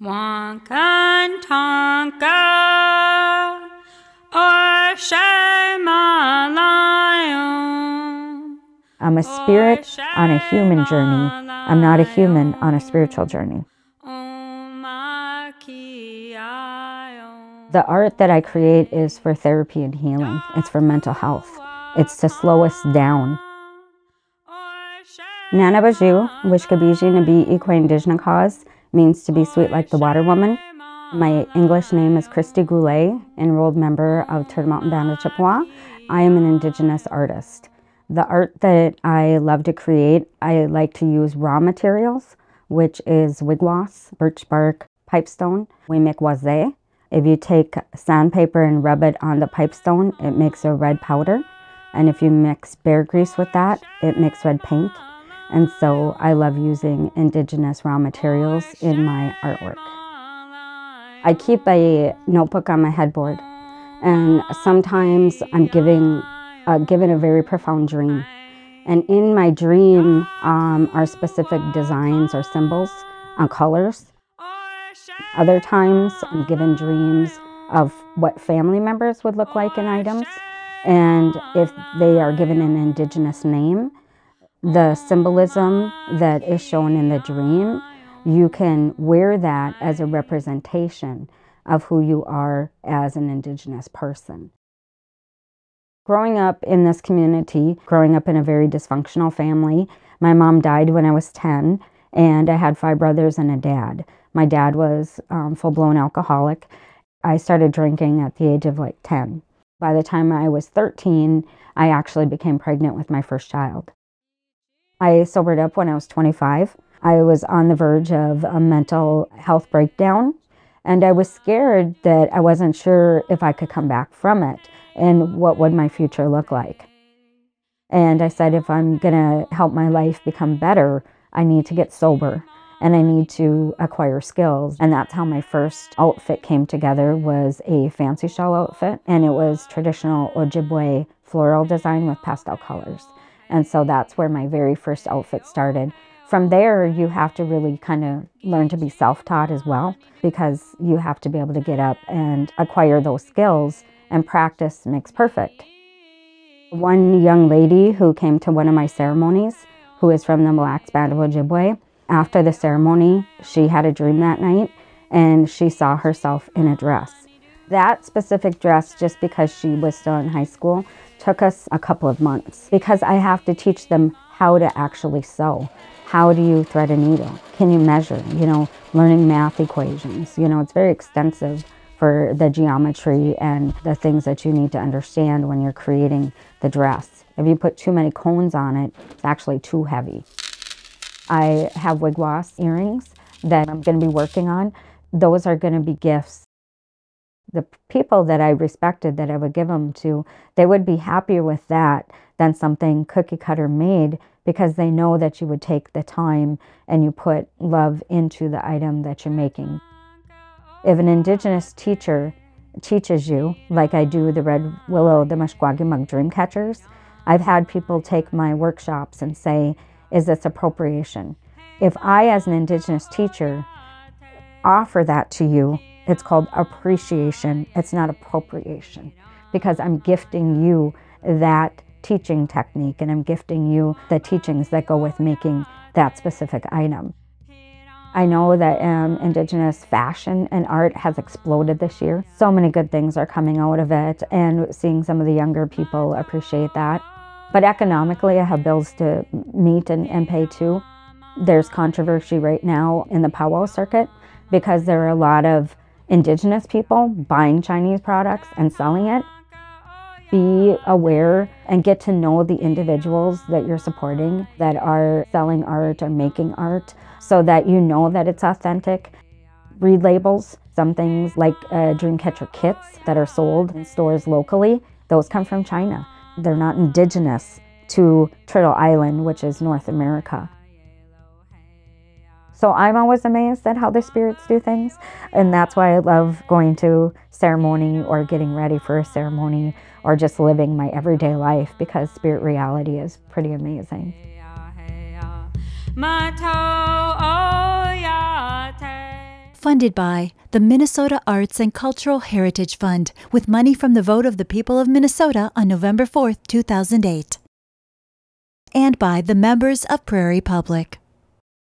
Or. I'm a spirit on a human journey. I'm not a human on a spiritual journey. The art that I create is for therapy and healing. It's for mental health. It's to slow us down. Nana Baju, Wishkabiji Nabi Ikwe Indigenous Cause, means to be sweet like the water woman. My English name is Christy Goulet, enrolled member of Turtle Mountain Band of Chippewa. I am an Indigenous artist. The art that I love to create, I like to use raw materials, which is wigwas, birch bark, pipestone. We make waze. If you take sandpaper and rub it on the pipestone, it makes a red powder. And if you mix bear grease with that, it makes red paint. And so I love using indigenous raw materials in my artwork. I keep a notebook on my headboard, and sometimes I'm giving uh, given a very profound dream. And in my dream um, are specific designs or symbols on colors. Other times I'm given dreams of what family members would look like in items. And if they are given an indigenous name, the symbolism that is shown in the dream, you can wear that as a representation of who you are as an indigenous person. Growing up in this community, growing up in a very dysfunctional family, my mom died when I was 10, and I had five brothers and a dad. My dad was um, full blown alcoholic. I started drinking at the age of like 10. By the time I was 13, I actually became pregnant with my first child. I sobered up when I was 25. I was on the verge of a mental health breakdown, and I was scared that I wasn't sure if I could come back from it and what would my future look like. And I said, if I'm going to help my life become better, I need to get sober and I need to acquire skills. And that's how my first outfit came together was a fancy shawl outfit and it was traditional Ojibwe floral design with pastel colors. And so that's where my very first outfit started. From there, you have to really kind of learn to be self-taught as well because you have to be able to get up and acquire those skills and practice makes perfect. One young lady who came to one of my ceremonies, who is from the Mille Lacs Band of Ojibwe, after the ceremony, she had a dream that night and she saw herself in a dress. That specific dress, just because she was still in high school, took us a couple of months because I have to teach them how to actually sew. How do you thread a needle? Can you measure? You know, learning math equations. You know, it's very extensive for the geometry and the things that you need to understand when you're creating the dress. If you put too many cones on it, it's actually too heavy. I have wigwas earrings that I'm going to be working on. Those are going to be gifts. The people that I respected that I would give them to, they would be happier with that than something cookie cutter made because they know that you would take the time and you put love into the item that you're making. If an Indigenous teacher teaches you, like I do the Red Willow, the Mushkwagi Dream Catchers, I've had people take my workshops and say, is this appropriation? If I, as an Indigenous teacher, offer that to you, it's called appreciation. It's not appropriation because I'm gifting you that teaching technique and I'm gifting you the teachings that go with making that specific item. I know that um, Indigenous fashion and art has exploded this year. So many good things are coming out of it, and seeing some of the younger people appreciate that. But economically, I have bills to meet and, and pay too. There's controversy right now in the powwow circuit because there are a lot of Indigenous people buying Chinese products and selling it. Be aware and get to know the individuals that you're supporting that are selling art or making art so that you know that it's authentic. Read labels. Some things like uh, Dreamcatcher kits that are sold in stores locally, those come from China. They're not indigenous to Turtle Island, which is North America. So I'm always amazed at how the spirits do things. And that's why I love going to ceremony or getting ready for a ceremony or just living my everyday life because spirit reality is pretty amazing. Funded by the Minnesota Arts and Cultural Heritage Fund with money from the vote of the people of Minnesota on November 4, 2008. And by the members of Prairie Public.